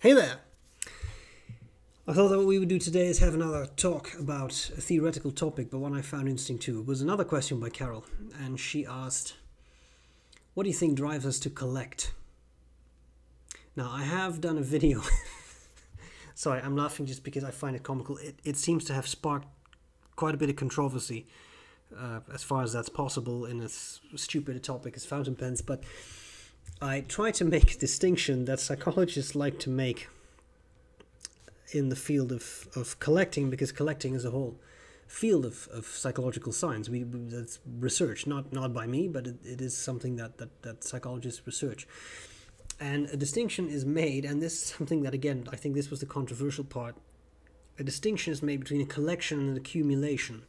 Hey there! I thought that what we would do today is have another talk about a theoretical topic, but one I found interesting too. Was another question by Carol, and she asked, What do you think drives us to collect? Now, I have done a video. Sorry, I'm laughing just because I find it comical. It, it seems to have sparked quite a bit of controversy, uh, as far as that's possible in as stupid a topic as fountain pens, but I try to make a distinction that psychologists like to make in the field of, of collecting because collecting is a whole field of, of psychological science. We that's research, not not by me, but it, it is something that, that, that psychologists research. And a distinction is made, and this is something that again I think this was the controversial part. A distinction is made between a collection and an accumulation.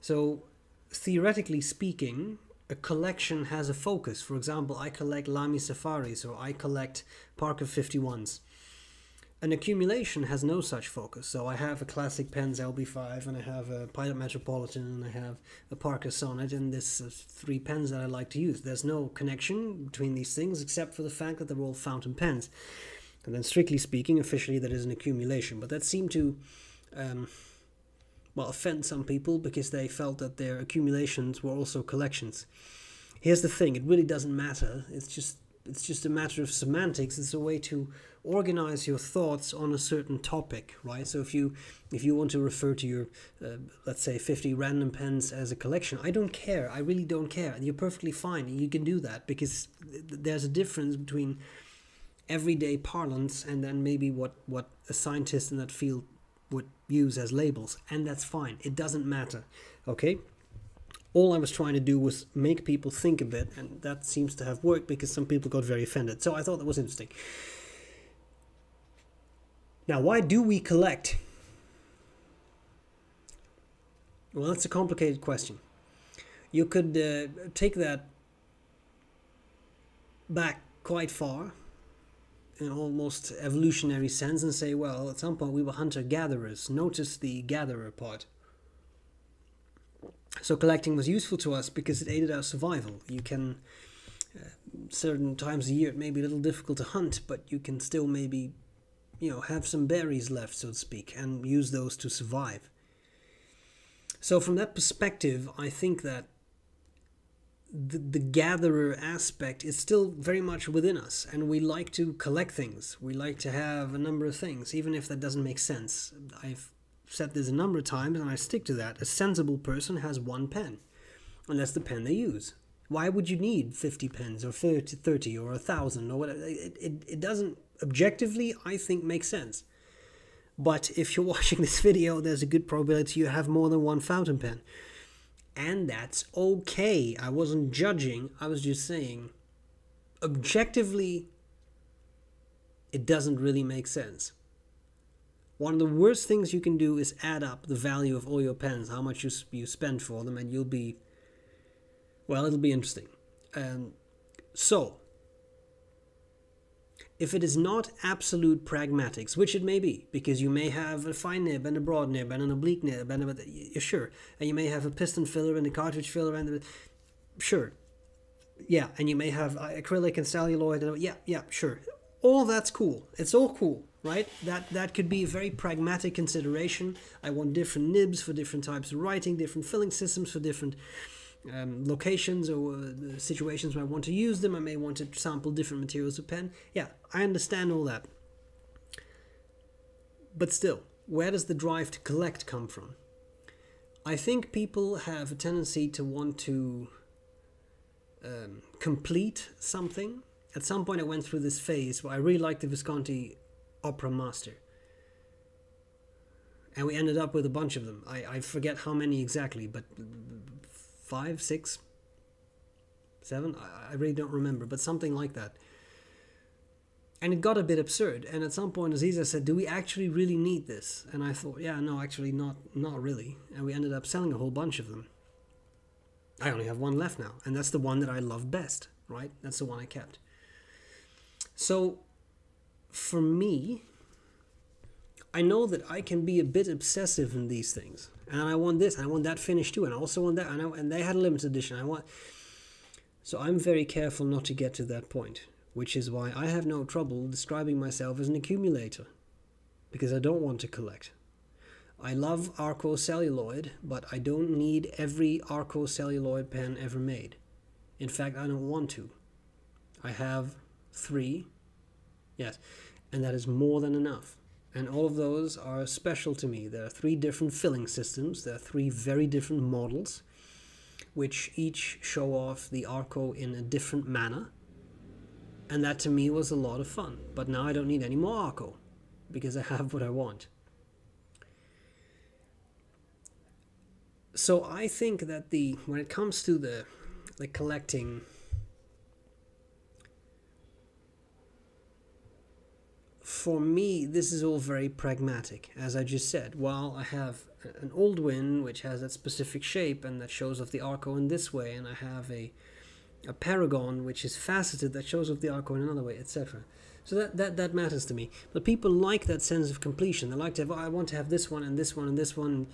So theoretically speaking, a collection has a focus. For example, I collect Lamy Safaris or I collect Parker 51s. An accumulation has no such focus. So I have a classic Pens LB5 and I have a Pilot Metropolitan and I have a Parker Sonnet and this uh, three pens that I like to use. There's no connection between these things except for the fact that they're all fountain pens. And then strictly speaking, officially that is an accumulation. But that seemed to um, well, offend some people because they felt that their accumulations were also collections. Here's the thing: it really doesn't matter. It's just it's just a matter of semantics. It's a way to organize your thoughts on a certain topic, right? So if you if you want to refer to your uh, let's say 50 random pens as a collection, I don't care. I really don't care. You're perfectly fine. You can do that because there's a difference between everyday parlance and then maybe what what a scientist in that field would use as labels, and that's fine. It doesn't matter. Okay? All I was trying to do was make people think a bit, and that seems to have worked because some people got very offended. So I thought that was interesting. Now, why do we collect? Well, that's a complicated question. You could uh, take that back quite far in almost evolutionary sense and say, well, at some point we were hunter gatherers. Notice the gatherer part. So collecting was useful to us because it aided our survival. You can, uh, certain times a year, it may be a little difficult to hunt, but you can still maybe, you know, have some berries left, so to speak, and use those to survive. So from that perspective, I think that the, the gatherer aspect is still very much within us and we like to collect things. We like to have a number of things even if that doesn't make sense. I've said this a number of times and i stick to that. A sensible person has one pen and that's the pen they use. Why would you need 50 pens or 30, 30 or 1000 or whatever? It, it, it doesn't objectively i think make sense. But if you're watching this video there's a good probability you have more than one fountain pen and that's okay. I wasn't judging, I was just saying, objectively, it doesn't really make sense. One of the worst things you can do is add up the value of all your pens, how much you, you spend for them, and you'll be, well, it'll be interesting. Um, so, if it is not absolute pragmatics, which it may be, because you may have a fine nib and a broad nib and an oblique nib, and a, sure, and you may have a piston filler and a cartridge filler, and a, sure, yeah, and you may have uh, acrylic and celluloid, and yeah, yeah, sure, all that's cool. It's all cool, right? That that could be a very pragmatic consideration. I want different nibs for different types of writing, different filling systems for different um, locations or situations where I want to use them. I may want to sample different materials of pen. Yeah, I understand all that. But still, where does the drive to collect come from? I think people have a tendency to want to um, complete something. At some point, I went through this phase where I really liked the Visconti Opera Master. And we ended up with a bunch of them. I, I forget how many exactly, but five, six, seven. I, really don't remember, but something like that. And it got a bit absurd. And at some point, Aziza said, "Do we actually really need this?" And I thought, "Yeah, no, actually, not, not really." And we ended up selling a whole bunch of them. I only have one left now, and that's the one that I love best. Right? That's the one I kept. So, for me, I know that I can be a bit obsessive in these things and I want this, and I want that finish too, and I also want that, and, I, and they had a limited edition. I want, so I'm very careful not to get to that point. which is why I have no trouble describing myself as an accumulator, because I don't want to collect. I love Arco celluloid, but I don't need every Arco celluloid pen ever made. In fact, I don't want to. I have three, yes, and that is more than enough. And all of those are special to me. There are three different filling systems, there are three very different models, which each show off the Arco in a different manner. And that to me was a lot of fun. But now I don't need any more Arco because I have what I want. so I think that the when it comes to the the collecting for me this is all very pragmatic as I just said while I have an Aldwin which has that specific shape and that shows off the arco in this way and I have a a paragon which is faceted that shows off the arco in another way etc so that, that that matters to me but people like that sense of completion they like to have oh, I want to have this one and this one and this one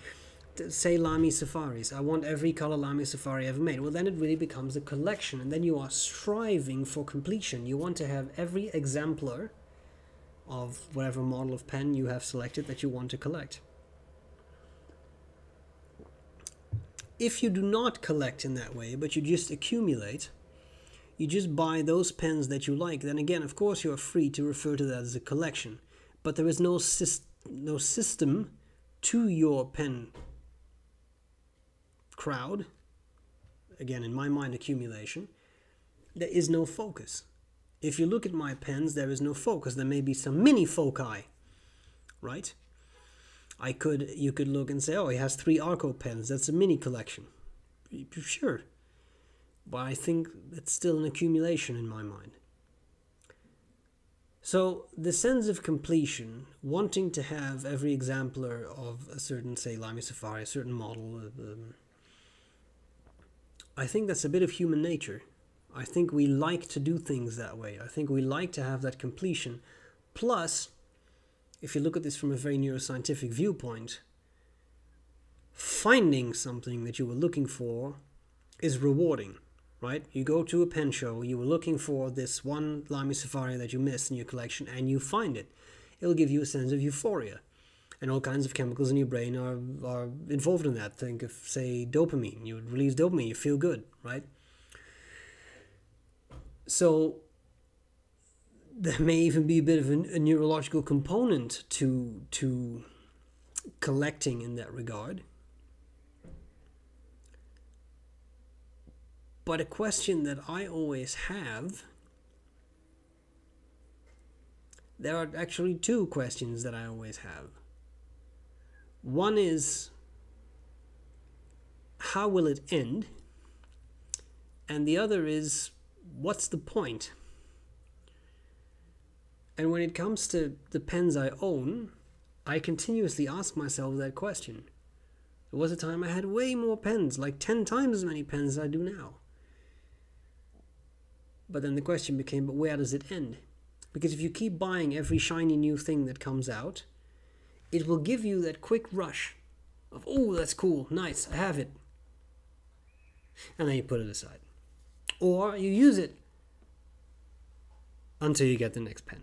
say Lamy safaris. I want every color Lamy safari ever made. Well, then it really becomes a collection, and then you are striving for completion. You want to have every exemplar of whatever model of pen you have selected that you want to collect. If you do not collect in that way, but you just accumulate, you just buy those pens that you like, then again, of course, you are free to refer to that as a collection. But there is no, syst- no system to your pen crowd, again, in my mind, accumulation, there is no focus. If you look at my pens, there is no focus. There may be some mini foci, right? I could, you could look and say, oh, he has three Arco pens. That's a mini collection. Sure. But I think it's still an accumulation in my mind. So the sense of completion, wanting to have every exemplar of a certain, say, Lamy Safari, a certain model, um, I think that's a bit of human nature. I think we like to do things that way. I think we like to have that completion. Plus, if you look at this from a very neuroscientific viewpoint, finding something that you were looking for is rewarding, right? You go to a pen show, you were looking for this one Lamy Safari that you missed in your collection, and you find it. It'll give you a sense of euphoria and all kinds of chemicals in your brain are, are involved in that. Think of, say, dopamine. You release dopamine, you feel good, right? So there may even be a bit of a, a neurological component to to collecting in that regard. But a question that I always have there are actually two questions that I always have. One is how will it end? And the other is what's the point? And when it comes to the pens I own, I continuously ask myself that question. There was a time I had way more pens, like 10 times as many pens as I do now. But then the question became, but where does it end? Because if you keep buying every shiny new thing that comes out, it will give you that quick rush of, oh, that's cool, nice, I have it. And then you put it aside. Or you use it until you get the next pen.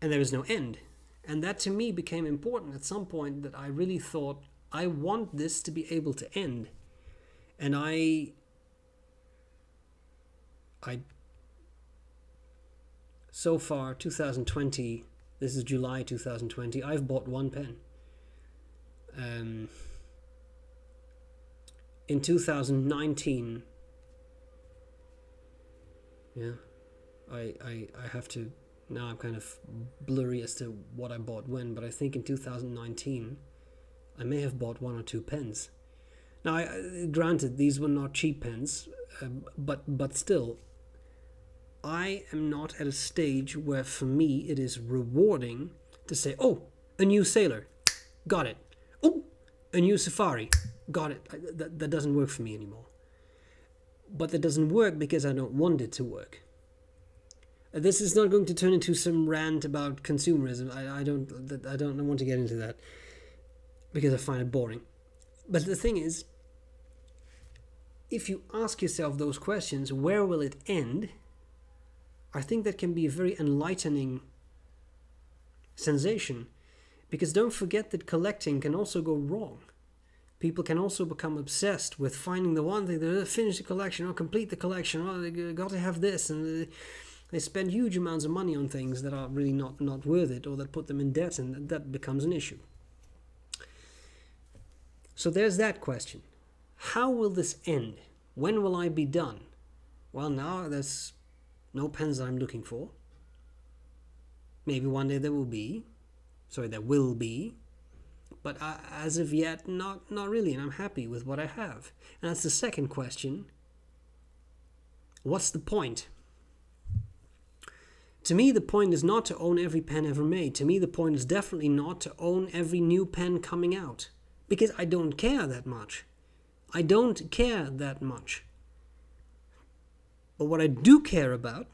And there is no end. And that to me became important at some point that I really thought, I want this to be able to end. And I. I. So far, 2020 this is July 2020. I've bought one pen. Um, in 2019, yeah, I, I, I have to, now I'm kind of blurry as to what I bought when, but I think in 2019, I may have bought one or two pens. Now, I, granted, these were not cheap pens, uh, but but still, I am not at a stage where for me it is rewarding to say, oh, a new sailor, got it. Oh, a new safari, got it. That, that doesn't work for me anymore. But that doesn't work because I don't want it to work. Uh, this is not going to turn into some rant about consumerism. I, I don't I don't want to get into that because I find it boring. But the thing is, if you ask yourself those questions, where will it end? I think that can be a very enlightening sensation because don't forget that collecting can also go wrong. People can also become obsessed with finding the one thing, they finish the collection or complete the collection, or they got to have this, and they spend huge amounts of money on things that are really not, not worth it or that put them in debt, and that becomes an issue. So there's that question. How will this end? When will I be done? Well, now there's no pens that I'm looking for. Maybe one day there will be. Sorry, there will be. But as of yet, not, not really, and I'm happy with what I have. And that's the second question. What's the point? To me, the point is not to own every pen ever made. To me, the point is definitely not to own every new pen coming out. Because I don't care that much. I don't care that much. But what I do care about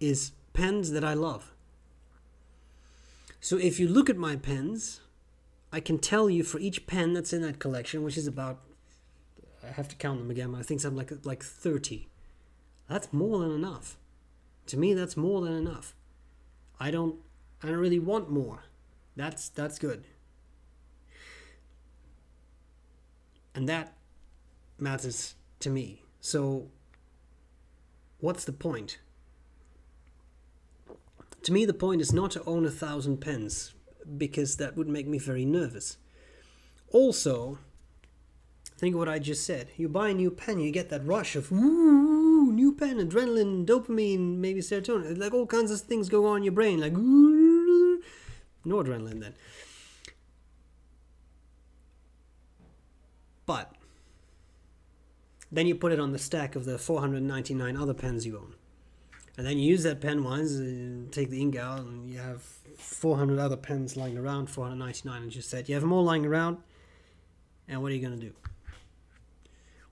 is pens that I love. So if you look at my pens, I can tell you for each pen that's in that collection, which is about, I have to count them again, I think something like, like 30. That's more than enough. To me, that's more than enough. I don't, I don't really want more. That's, that's good. And that matters to me. So, what's the point? To me, the point is not to own a thousand pens, because that would make me very nervous. Also, think of what I just said. You buy a new pen, you get that rush of ooh, new pen, adrenaline, dopamine, maybe serotonin, like all kinds of things go on in your brain, like no adrenaline then. But then you put it on the stack of the 499 other pens you own. And then you use that pen once, and take the ink out, and you have 400 other pens lying around, 499, and just said, you have them all lying around, and what are you going to do?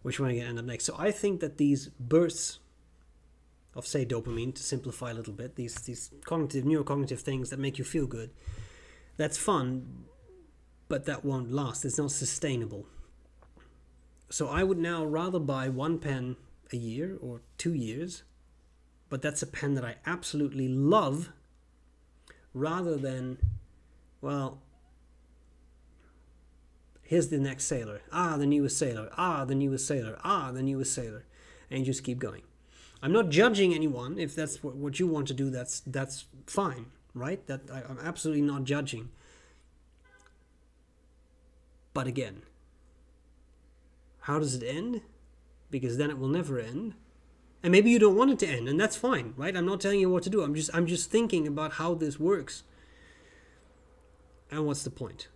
Which one are you going to end up next? So I think that these bursts of, say, dopamine, to simplify a little bit, these, these cognitive, neurocognitive things that make you feel good, that's fun, but that won't last. It's not sustainable. So I would now rather buy one pen a year or two years, but that's a pen that I absolutely love, rather than, well, here's the next sailor. Ah, the newest sailor. Ah, the newest sailor. Ah, the newest sailor. And you just keep going. I'm not judging anyone. If that's what, you want to do, that's that's fine, right? That I, I'm absolutely not judging. But again, how does it end? Because then it will never end. And maybe you don't want it to end, and that's fine, right? I'm not telling you what to do. I'm just I'm just thinking about how this works. And what's the point?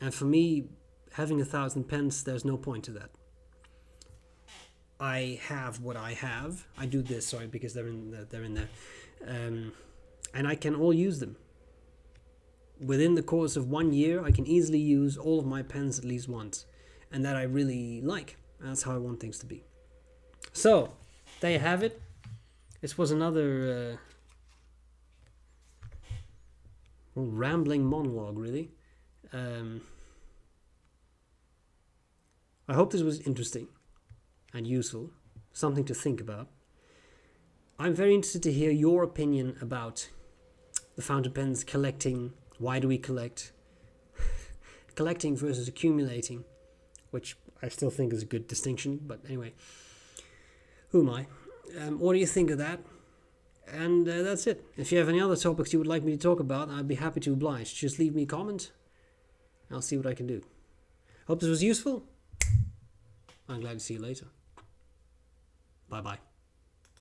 And for me, having a thousand pence, there's no point to that. I have what I have. I do this, sorry, because they're in the, they're in there, um, and I can all use them. Within the course of one year, I can easily use all of my pens at least once and that I really like. That's how I want things to be. So, there you have it. This was another uh, rambling monologue, really. Um, I hope this was interesting and useful, something to think about. I'm very interested to hear your opinion about the fountain pens collecting. Why do we collect? collecting versus accumulating which I still think is a good distinction. But anyway, who am I? Um, what do you think of that? And uh, that's it. If you have any other topics you would like me to talk about, I'd be happy to oblige. Just leave me a comment. I'll see what I can do. Hope this was useful. I'm glad to see you later. Bye bye.